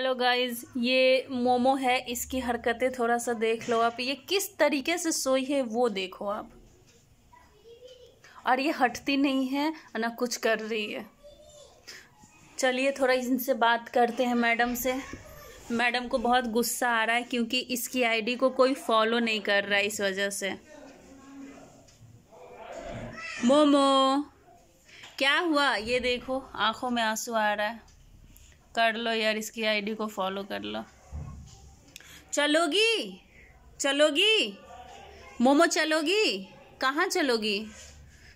Hello guys ये मोमो है, इसकी हरकतें थोड़ा सा देख लो आप। ये किस तरीके से सोई है, वो देखो आप। और ये हटती नहीं है, ना कुछ कर रही है। चलिए, थोड़ा इनसे बात करते हैं मैडम से। मैडम को बहुत गुस्सा आ रहा है, क्योंकि इसकी आईडी को कोई फॉलो नहीं कर रहा है इस वजह से। मोमो, क्या हुआ? ये देखो, आँखों में आँसू आ रहा है। कर लो यार, इसकी आईडी को फॉलो कर लो। चलोगी? चलोगी? मोमो चलोगी? कहाँ चलोगी?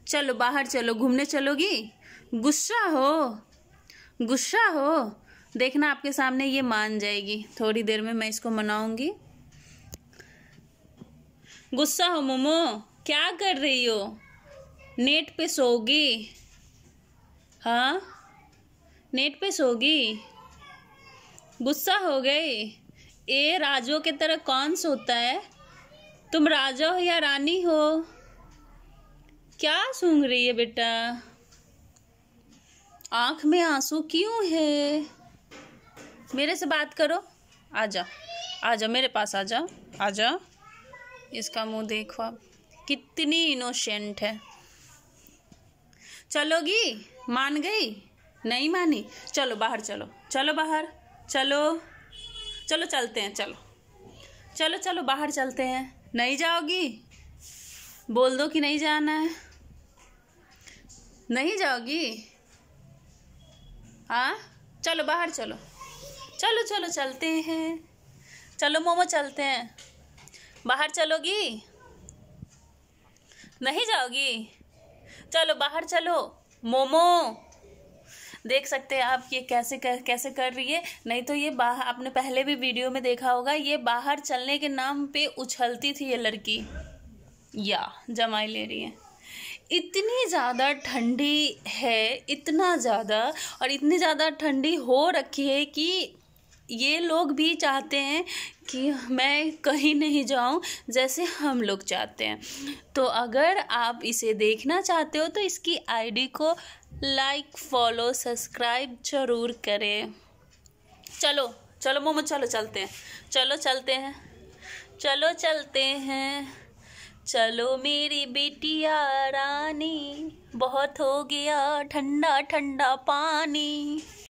चलो, बाहर चलो, घूमने चलोगी? गुस्सा हो? गुस्सा हो? देखना आपके सामने ये मान जाएगी। थोड़ी देर में मैं इसको मनाऊँगी। गुस्सा हो, मोमो? क्या कर रही हो? नेट पे सोगी। हाँ? नेट पे सोगी? गुस्सा हो गई। ए राजो के तरह कौन सोता है? तुम राजा हो या रानी हो? क्या सूंघ रही है बेटा? आँख में आँसू क्यों है? मेरे से बात करो। आ जाओ आ जाओ मेरे पास आ जाओ आ जाओ इसका मुँह देखो आप। कितनी इनोसेंट है। चलोगी? मान गई? नहीं मानी? चलो बाहर, चलो। चलो बाहर। चलो। चलो चलते हैं, चलो। चलो चलो, बाहर चलते हैं। नहीं जाओगी? बोल दो कि नहीं जाना है। नहीं जाओगी? हाँ? चलो, बाहर चलो। चलो चलो, चलते हैं। चलो, मोमो चलते हैं। बाहर चलोगी? नहीं जाओगी? चलो, बाहर चलो। मोमो। देख सकते हैं आप ये कैसे कर, कैसे कर रही है। नहीं तो ये बाहर आपने पहले भी वीडियो में देखा होगा ये बाहर चलने के नाम पे उछलती थी ये लड़की। या जमाई ले रही है। इतनी ज़्यादा ठंडी है इतना ज़्यादा और इतनी ज़्यादा ठंडी हो रखी है कि ये लोग भी चाहते हैं कि मैं कहीं नहीं जाऊँ जैसे हम लोग चाहते हैं। तो अगर आप इसे देखना चाहते हो तो इसकी आईडी को लाइक, फॉलो, सब्सक्राइब ज़रूर करें। चलो चलो मोमो, चलो चलते हैं। चलो चलते हैं। चलो चलते हैं। चलो मेरी बेटिया रानी बहुत हो गया ठंडा ठंडा पानी।